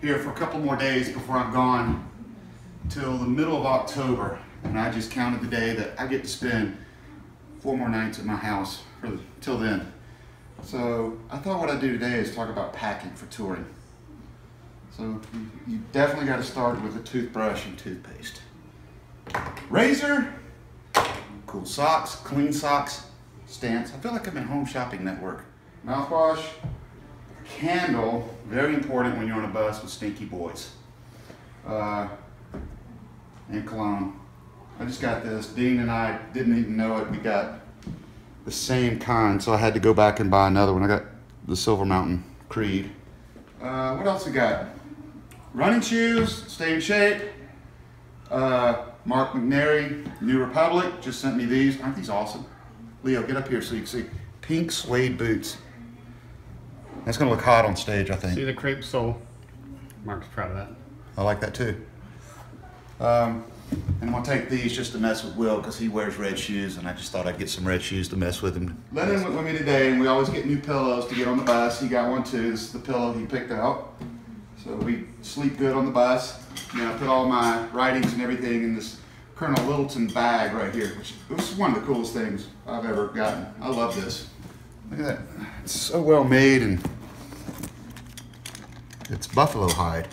here for a couple more days before I'm gone till the middle of October. And I just counted the day that I get to spend four more nights at my house for the, till then. So I thought what I'd do today is talk about packing for touring. So you, you definitely got to start with a toothbrush and toothpaste. Razor, cool socks, clean socks, stance. I feel like I'm at Home Shopping Network. Mouthwash, candle, very important when you're on a bus with stinky boys. Uh, and cologne. I just got this. Dean and I didn't even know it. We got the same kind, so I had to go back and buy another one. I got the Silver Mountain Creed. Uh, what else we got? Running shoes, stay in shape. Uh, Mark McNairy, New Republic, just sent me these. Aren't these awesome? Leo, get up here so you can see. Pink suede boots. That's gonna look hot on stage, I think. See the crepe sole. Mark's proud of that. I like that too. Um, and I'm gonna take these just to mess with Will because he wears red shoes, and I just thought I'd get some red shoes to mess with him. Lennon went with me today, and we always get new pillows to get on the bus. He got one too. This is the pillow he picked out, so we sleep good on the bus. You know, I put all my writings and everything in this Colonel Littleton bag right here, which this is one of the coolest things I've ever gotten. I love this. Look at that. It's so well made and it's buffalo hide.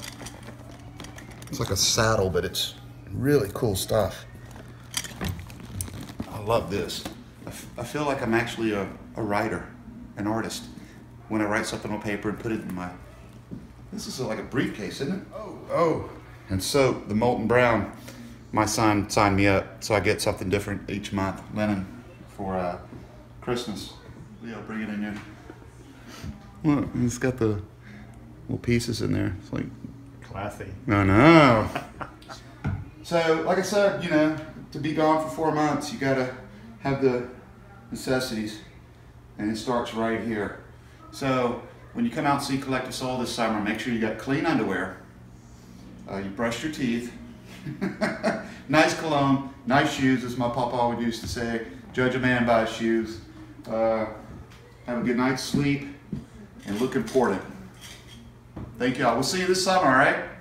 It's like a saddle, but it's really cool stuff. I love this. I, I feel like I'm actually a, a writer, an artist, when I write something on paper and put it in my. This is like a briefcase, isn't it? Oh, oh. And so the Molton Brown, my son signed me up, so I get something different each month. Lennon for uh, Christmas. Leo, bring it in here. Look, it's got the little pieces in there. It's like Classy. no, no. so, like I said, you know, to be gone for four months, you gotta have the necessities, and it starts right here. So, when you come out and see Collective Soul this summer, make sure you got clean underwear. Uh, you brush your teeth. nice cologne, nice shoes, as my papa would used to say. Judge a man by his shoes. Uh, have a good night's sleep, and look important. Thank y'all. We'll see you this summer, all right?